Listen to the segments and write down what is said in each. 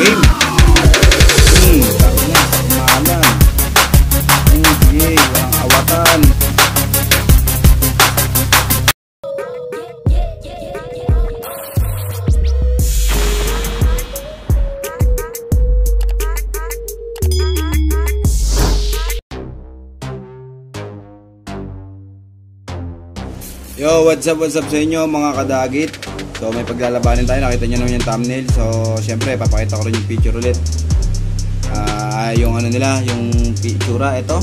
game. Yo, what's up, what's up sa inyo mga kadagit? So may paglalabanin tayo, nakita nyo naman yung thumbnail. So syempre, papakita ko rin yung picture ulit. Ah, Yung ano nila, yung pictura, ito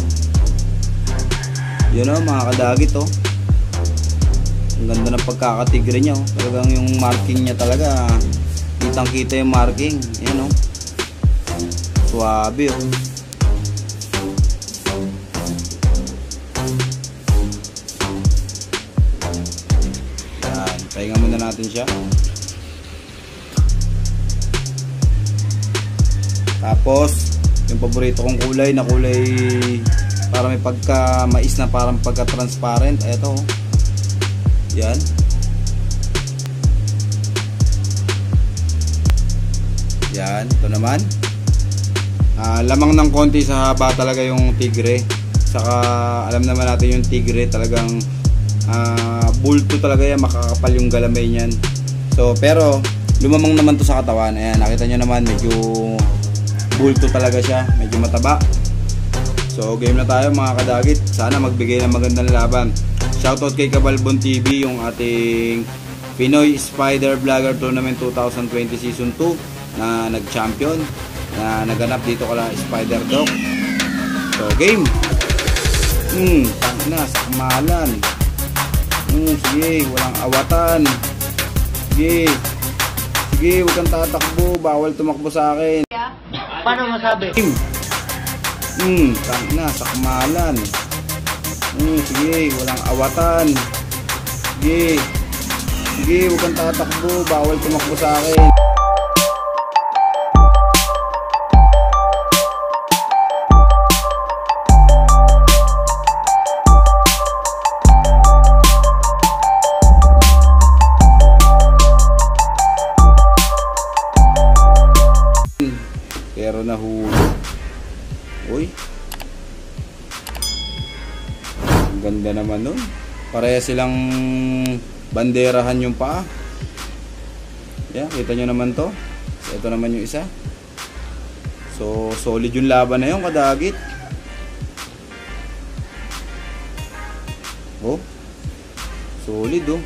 Yun o, mga kadagit oh. Ang ganda ng pagkakatigre niya oh. Talagang yung marking niya talaga Kitang kita yung marking. Yan oh. Suwabe oh pahinga muna natin siya. Tapos, yung paborito kong kulay na kulay para may pagka mais na parang pagka transparent. Ito. oh. Yan. Yan, ito naman. Ah, lamang ng konti sa haba talaga yung tigre. Saka alam naman natin yung tigre talagang ah, bulto talaga yan, makakapal yung galamay niyan. So, pero lumamang naman to sa katawan. Ayan, nakita nyo naman medyo bulto talaga siya, medyo mataba. So, game na tayo mga kadagit. Sana magbigay ng magandang laban. Shoutout kay Kabalbon TV, yung ating Pinoy Spider Vlogger Tournament 2020 Season 2 na nag-champion na naganap dito kala Spider Dog. So, game! Hmm, na, sakmalan. Hmm, sige, walang awatan. Sige. Sige, huwag kang tatakbo. Bawal tumakbo sa akin. Paano masabi? Team. Hmm, tang na, sakmalan. Hmm, sige, walang awatan. Sige. Sige, huwag kang tatakbo. Bawal tumakbo sa akin. Nahulog. Uy. Ang ganda naman nun. Pareha silang banderahan yung paa. Yan, kita nyo naman to. So, ito naman yung isa. So, solid yung laban na yun, kadagit. Oh. Solid, oh.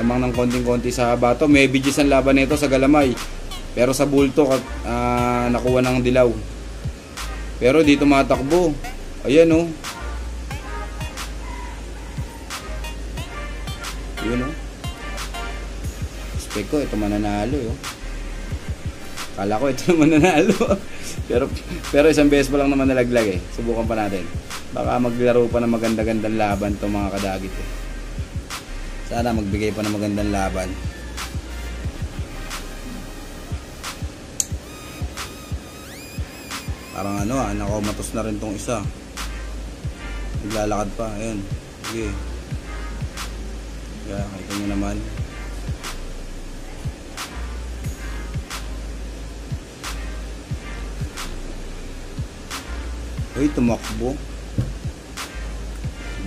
Lamang ng konting-konti sa haba to. May bidges ang laban nito sa galamay. Pero sa bulto, ah, nakuha ng dilaw. Pero dito matakbo. Ayan oh. Yun oh. Expect ko, ito mananalo oh. Kala ko ito naman pero, pero isang beses pa lang naman nalaglag eh. Subukan pa natin. Baka maglaro pa ng maganda-gandang laban to mga kadagit eh. Sana magbigay pa ng magandang laban. Parang ano ah, nakomatos na rin tong isa. Naglalakad pa, ayun. Sige. Kaya, kita nyo naman. Uy, tumakbo.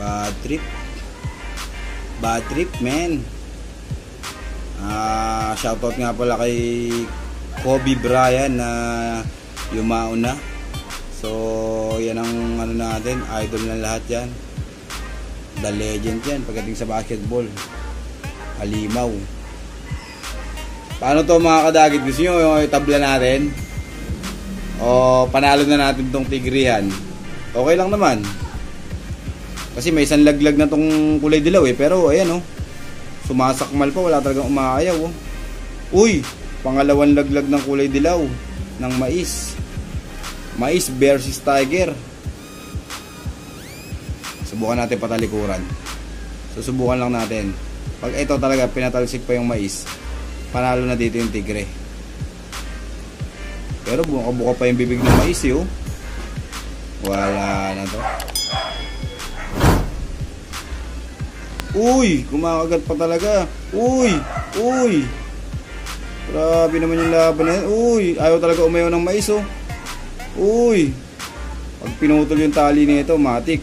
Bad trip. Bad trip, man. Ah, shoutout nga pala kay Kobe Bryant na yumao na. So, yan ang ano natin, idol na lahat yan. The legend yan pagdating sa basketball. Halimaw. Paano to mga kadagit? Gusto nyo yung itabla natin? O panalo na natin tong tigrihan? Okay lang naman. Kasi may isang laglag na tong kulay dilaw eh. Pero ayan oh. Sumasakmal pa. Wala talagang umaayaw oh. Uy! Pangalawang laglag ng kulay dilaw. Ng mais. Mais versus tiger. Subukan natin patalikuran. Susubukan lang natin. Pag ito talaga pinatalsik pa yung mais, panalo na dito yung tigre. Pero buka-buka pa yung bibig ng mais oh. Wala na to. Uy! Kumakagat pa talaga. Uy! Uy! Grabe naman yung laban na yan. Uy, ayaw talaga umayaw ng mais oh. Uy. Pag pinutol yung tali nito, matik.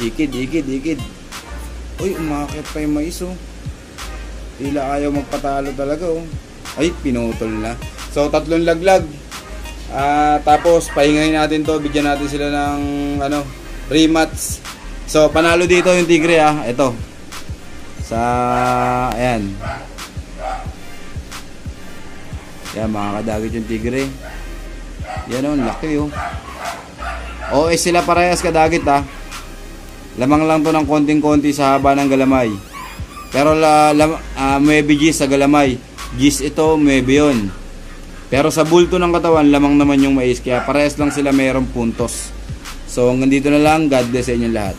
Ikid, ikid, ikid. Uy, umakit pa yung mais oh. Tila ayaw magpatalo talaga oh. Ay, pinutol na. So, tatlong laglag. Ah, tapos pahingahin natin to, bigyan natin sila ng ano, rematch. So, panalo dito yung Tigre ah. Ito. Sa ayan. Yan mga kadagit yung Tigre. Yan oh, ang laki oh. Oo, eh sila parehas kadagit ah. Lamang lang to ng konting-konti sa haba ng galamay. Pero la, lam, ah, maybe gis sa galamay. Gis ito, maybe yun. Pero sa bulto ng katawan, lamang naman yung mais. Kaya parehas lang sila mayroong puntos. So hanggang dito na lang. God bless sa inyong lahat.